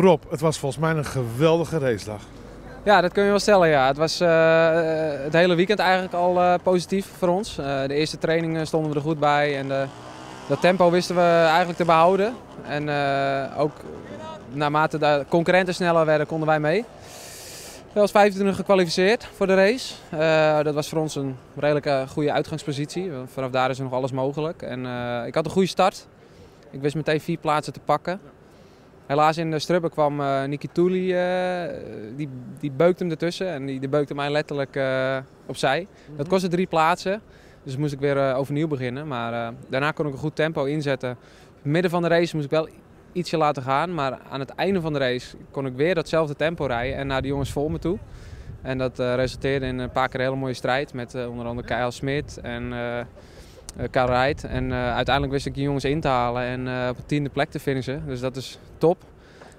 Rob, het was volgens mij een geweldige racedag. Ja, dat kun je wel stellen. Ja. Het was uh, het hele weekend eigenlijk al uh, positief voor ons. Uh, de eerste trainingen stonden we er goed bij en dat tempo wisten we eigenlijk te behouden. En ook naarmate de concurrenten sneller werden, konden wij mee. We was 25 gekwalificeerd voor de race. dat was voor ons een redelijk goede uitgangspositie. Vanaf daar is er nog alles mogelijk. En ik had een goede start. Ik wist meteen vier plaatsen te pakken. Helaas in de strubben kwam uh, Niki Touli, uh, die, die beukte hem ertussen en die, die beukte mij letterlijk uh, opzij. Dat mhm. kostte drie plaatsen, dus moest ik weer overnieuw beginnen. Maar daarna kon ik een goed tempo inzetten. Midden van de race moest ik wel ietsje laten gaan, maar aan het einde van de race kon ik weer datzelfde tempo rijden en naar de jongens voor me toe. En dat resulteerde in een paar keer een hele mooie strijd met onder andere Kyle Smit en uh, Karel En uh, uiteindelijk wist ik die jongens in te halen en uh, op de tiende plek te finishen. Dus dat is top.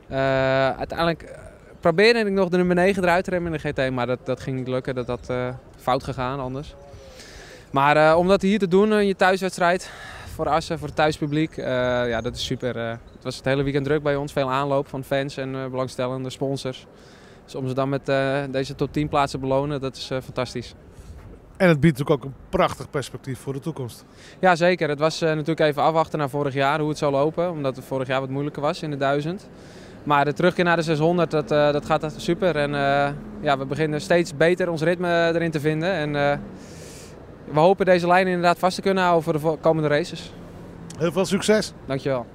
uiteindelijk probeerde ik nog de nummer 9 eruit te remmen in de GT, maar dat, dat ging niet lukken. Dat had fout gegaan anders. Maar om dat hier te doen in je thuiswedstrijd, voor Assen, voor het thuispubliek, ja, dat is super. het was het hele weekend druk bij ons, veel aanloop van fans en belangstellende sponsors. Dus om ze dan met deze tot 10 plaatsen belonen, dat is fantastisch. En het biedt natuurlijk ook een prachtig perspectief voor de toekomst. Ja, zeker. Het was uh, natuurlijk even afwachten naar vorig jaar hoe het zou lopen. Omdat het vorig jaar wat moeilijker was in de 1000. Maar de terugkeer naar de 600, dat, uh, dat gaat super. En uh, ja, we beginnen steeds beter ons ritme erin te vinden. En we hopen deze lijn inderdaad vast te kunnen houden voor de komende races. Heel veel succes. Dankjewel.